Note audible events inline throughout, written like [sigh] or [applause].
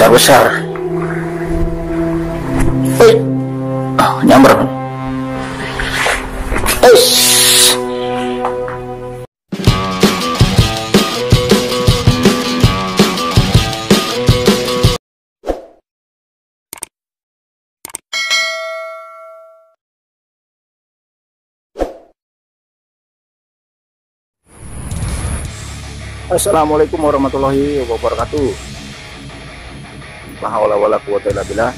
besar-besar. Woi, oh, nyamber. Eish. Assalamualaikum warahmatullahi wabarakatuh. La haula wala quwata illa billah.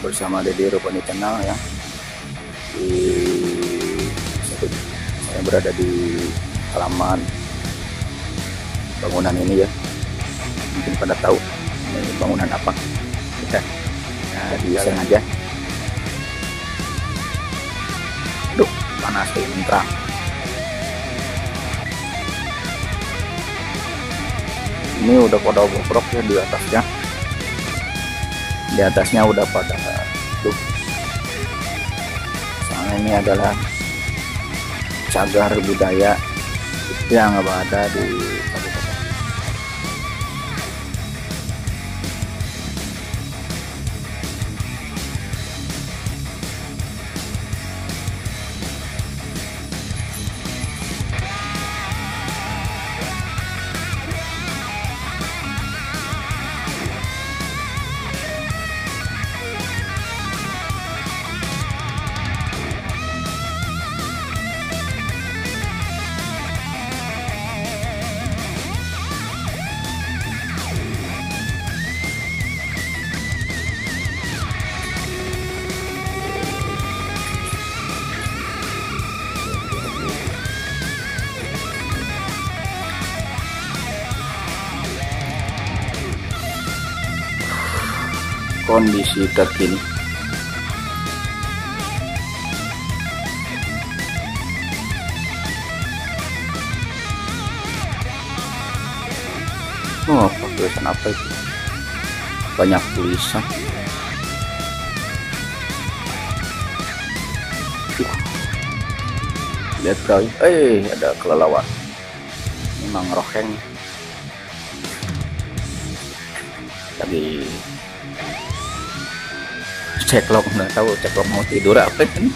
Bersama Dede Rupani Channel ya. Di saya berada di halaman bangunan ini ya. Mungkin pada tahu ini bangunan apa. Ya. Nah, di sana aja. Duh, panas ini terang. ini udah pada bobrok ya di atasnya di atasnya udah pada tuh. Soalnya ini adalah cagar budaya yang ada di kondisi terkini. Oh tulisan apa itu? Banyak tulisan. Uh. lihat kali eh ada kelelawar. Memang roheng lagi ceklok nggak tahu ceklok mau tidur apa [laughs] ini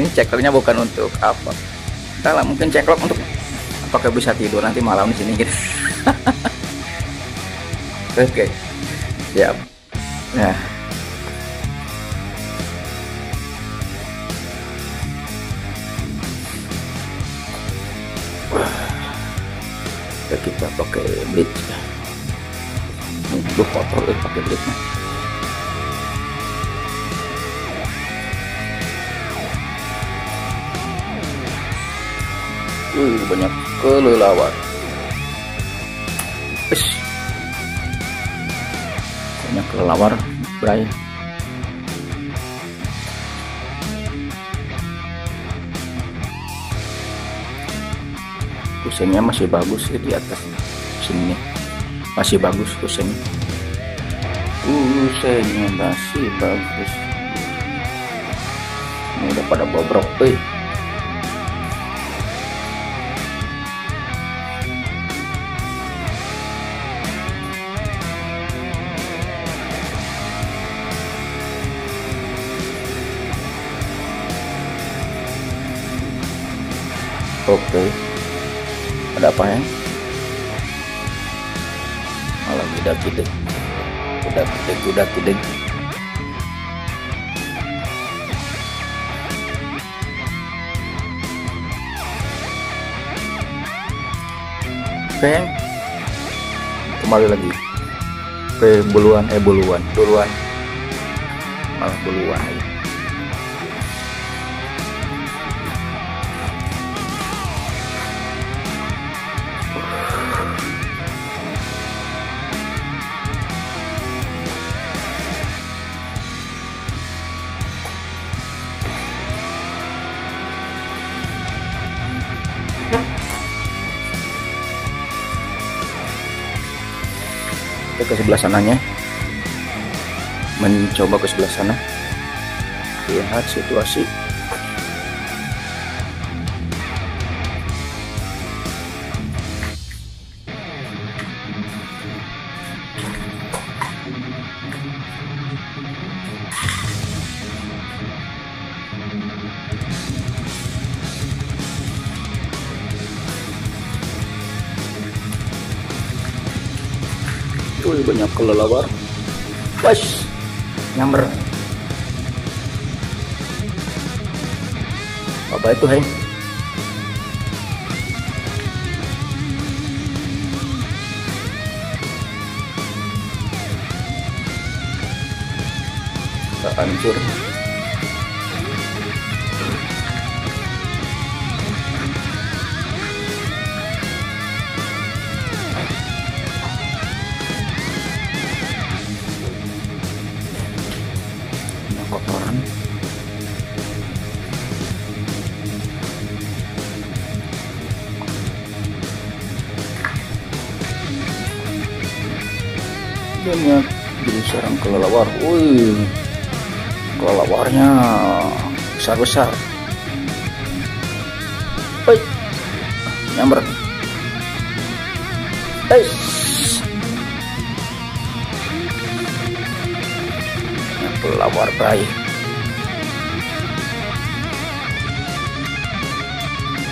ini cekloknya bukan untuk apa. Entahlah mungkin ceklok untuk apakah bisa tidur nanti malam di sini gitu. [laughs] Oke siap nah. Kita pakai bleach Duh kotor pakai bleach Wih, banyak kelelawar. Ish. Banyak kelelawar, Bray. Kusennya masih bagus ya di atas sini. Masih bagus kusennya. Kusennya masih bagus. Ini udah pada bobrok tuh. Oke. Ada apa ya? Malah kuda kideng. Kuda kideng, kuda kideng. Oke. Kembali lagi ke buluan eh buluan duluan malah buluan ke sebelah sananya. Mencoba ke sebelah sana. Lihat situasi banyak kelelawar. Wes nyamber. Apa itu hei? Hancur banyak jadi sarang kelelawar wih kelelawarnya besar-besar Hei, nyamber Hei. kelelawar baik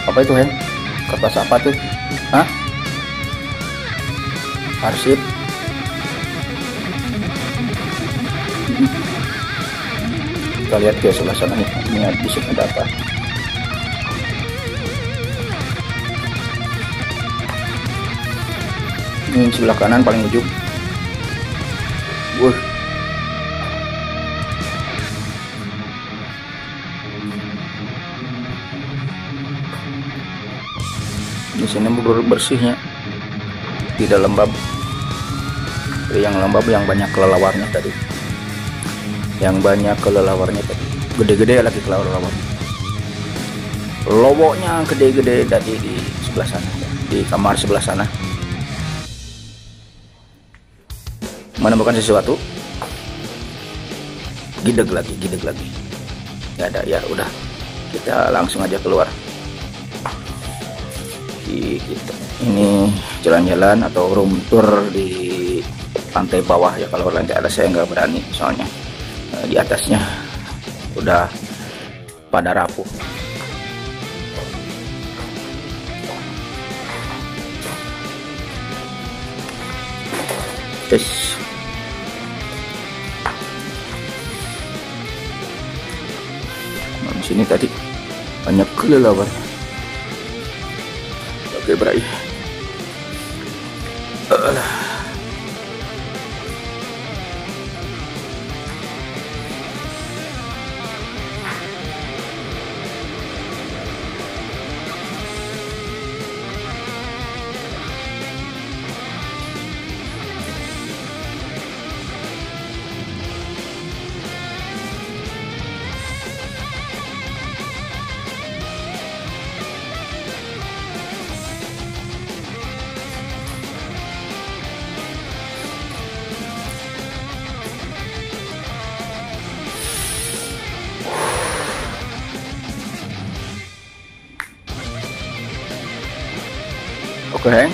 apa itu Hen? kertas apa tuh? hah? arsip kita lihat ke sebelah sana nih. Ini sini ada apa? Ini sebelah kanan paling ujung. Wuh. di sini bersihnya. Tidak lembab. Yang lembab yang banyak kelelawarnya tadi yang banyak kelelawarnya tadi. Gede-gede lagi kelelawar. Lowoknya gede-gede tadi di sebelah sana. Di kamar sebelah sana. Menemukan sesuatu. Gideg lagi gideg lagi. Ya ada ya udah. Kita langsung aja keluar. Di ini jalan-jalan atau room tour di pantai bawah ya. Kalau lantai atas saya nggak berani soalnya di atasnya. Udah pada rapuh. Di sini tadi banyak kelelawar oke uh. Oke.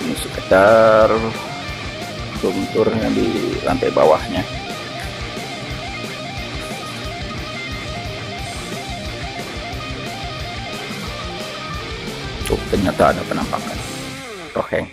Ini sekitar gunturnya di lantai bawahnya. Tuh, ternyata ada penampakan. Roheng.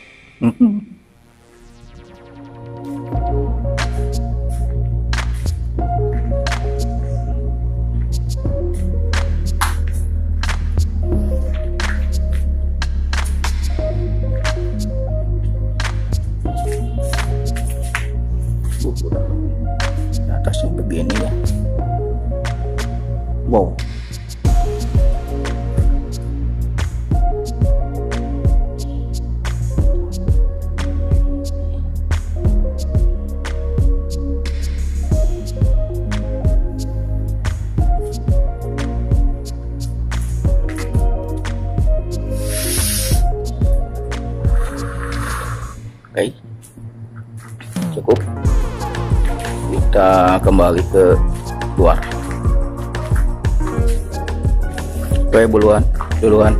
Kita kembali ke luar. Oke duluan duluan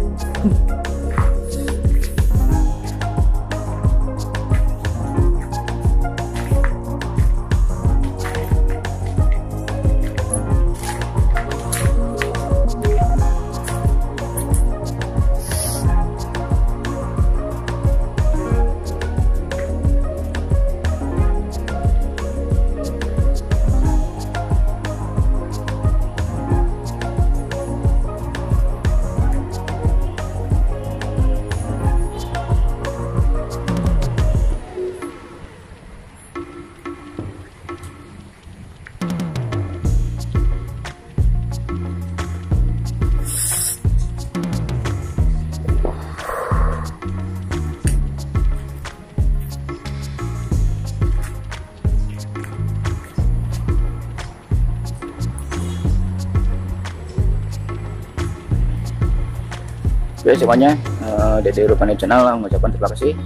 Oke semuanya, uh, Dede Rupani Channel mengucapkan terima kasih.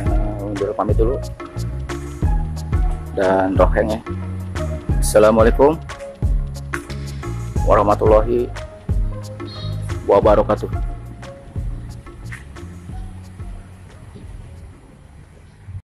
Uh, undur pamit dulu. Dan roheng ya. Assalamualaikum warahmatullahi wabarakatuh.